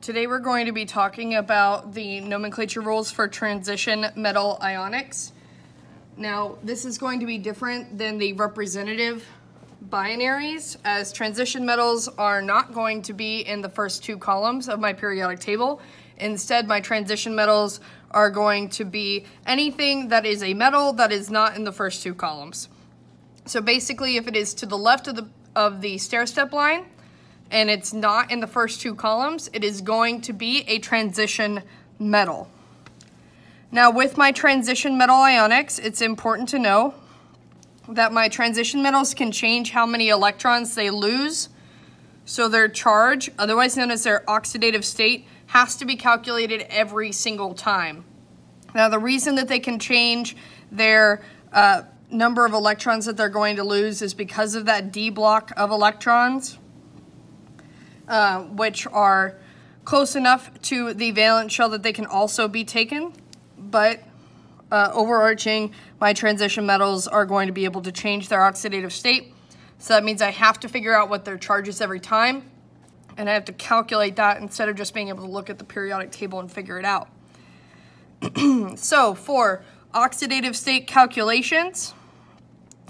Today we're going to be talking about the nomenclature rules for transition metal ionics. Now, this is going to be different than the representative binaries, as transition metals are not going to be in the first two columns of my periodic table. Instead, my transition metals are going to be anything that is a metal that is not in the first two columns. So basically, if it is to the left of the, of the stair-step line, and it's not in the first two columns, it is going to be a transition metal. Now with my transition metal ionics, it's important to know that my transition metals can change how many electrons they lose. So their charge, otherwise known as their oxidative state, has to be calculated every single time. Now the reason that they can change their uh, number of electrons that they're going to lose is because of that D block of electrons, uh, which are close enough to the valence shell that they can also be taken, but uh, overarching, my transition metals are going to be able to change their oxidative state. So that means I have to figure out what their charge is every time, and I have to calculate that instead of just being able to look at the periodic table and figure it out. so for oxidative state calculations,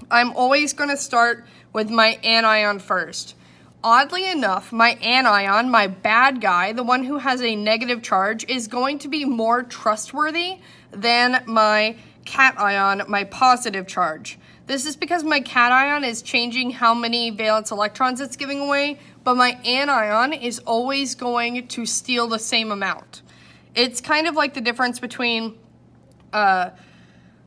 I'm always going to start with my anion first. Oddly enough, my anion, my bad guy, the one who has a negative charge, is going to be more trustworthy than my cation, my positive charge. This is because my cation is changing how many valence electrons it's giving away, but my anion is always going to steal the same amount. It's kind of like the difference between uh,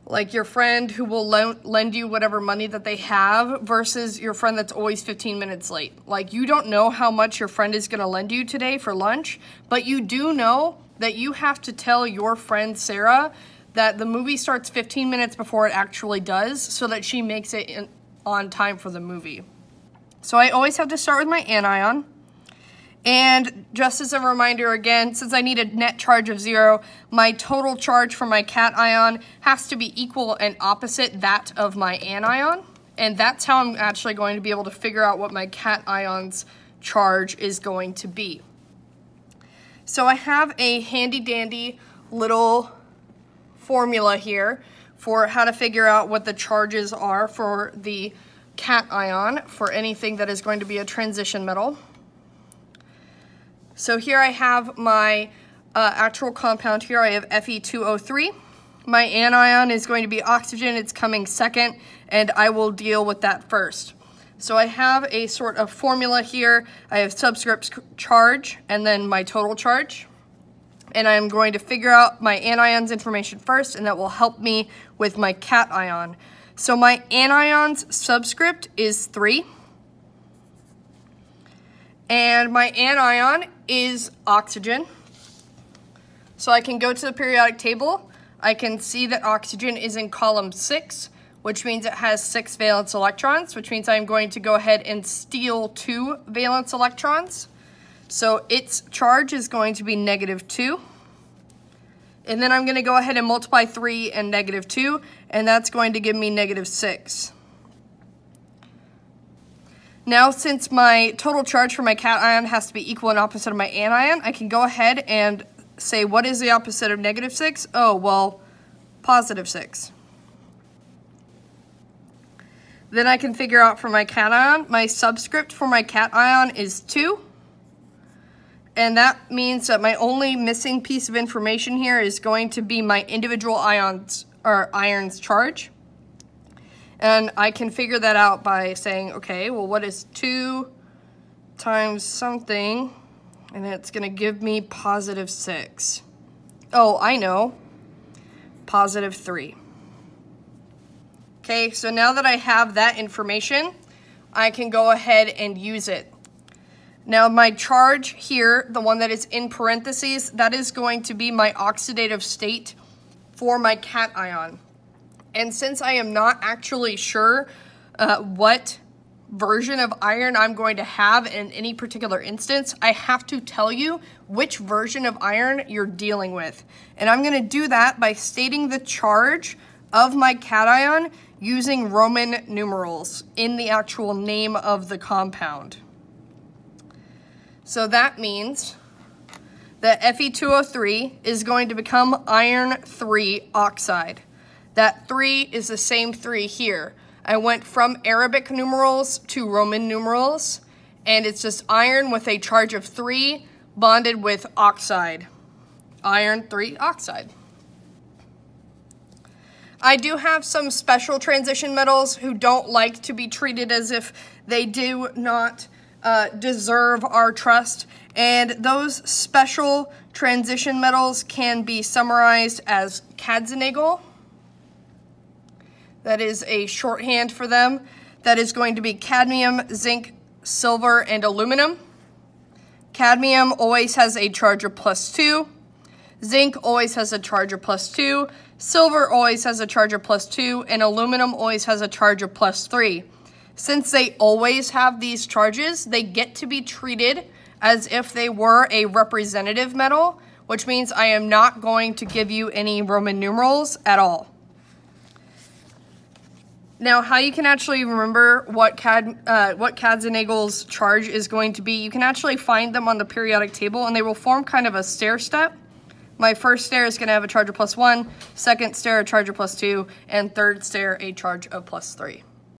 like your friend who will lend you whatever money that they have versus your friend that's always 15 minutes late. Like you don't know how much your friend is going to lend you today for lunch, but you do know that you have to tell your friend Sarah that the movie starts 15 minutes before it actually does so that she makes it in, on time for the movie. So I always have to start with my anion. And just as a reminder again, since I need a net charge of zero, my total charge for my cation has to be equal and opposite that of my anion. And that's how I'm actually going to be able to figure out what my cation's charge is going to be. So I have a handy dandy little formula here for how to figure out what the charges are for the cation for anything that is going to be a transition metal. So here I have my uh, actual compound here. I have Fe2O3. My anion is going to be oxygen. It's coming second, and I will deal with that first. So I have a sort of formula here. I have subscript charge and then my total charge. And I'm going to figure out my anion's information first, and that will help me with my cation. So my anion's subscript is 3. And my anion is oxygen. So I can go to the periodic table. I can see that oxygen is in column 6, which means it has 6 valence electrons, which means I'm going to go ahead and steal 2 valence electrons. So its charge is going to be negative 2. And then I'm going to go ahead and multiply 3 and negative 2, and that's going to give me negative 6. Now, since my total charge for my cation has to be equal and opposite of my anion, I can go ahead and say, what is the opposite of negative 6? Oh, well, positive 6. Then I can figure out for my cation, my subscript for my cation is 2. And that means that my only missing piece of information here is going to be my individual ions or iron's charge. And I can figure that out by saying, okay, well, what is 2 times something? And it's going to give me positive 6. Oh, I know. Positive 3. Okay, so now that I have that information, I can go ahead and use it. Now my charge here, the one that is in parentheses, that is going to be my oxidative state for my cation. And since I am not actually sure uh, what version of iron I'm going to have in any particular instance, I have to tell you which version of iron you're dealing with. And I'm gonna do that by stating the charge of my cation using Roman numerals in the actual name of the compound. So that means that Fe2O3 is going to become iron 3 oxide. That 3 is the same 3 here. I went from Arabic numerals to Roman numerals, and it's just iron with a charge of 3 bonded with oxide. Iron 3 oxide. I do have some special transition metals who don't like to be treated as if they do not uh, deserve our trust. And those special transition metals can be summarized as Katzenegel. That is a shorthand for them. That is going to be cadmium, zinc, silver, and aluminum. Cadmium always has a charge of plus two. Zinc always has a charge of plus two. Silver always has a charge of plus two. And aluminum always has a charge of plus three. Since they always have these charges, they get to be treated as if they were a representative metal, which means I am not going to give you any Roman numerals at all. Now, how you can actually remember what Cad, uh, what Katzenegel's charge is going to be, you can actually find them on the periodic table, and they will form kind of a stair step. My first stair is going to have a charge of plus one, second stair a charge of plus two, and third stair a charge of plus three.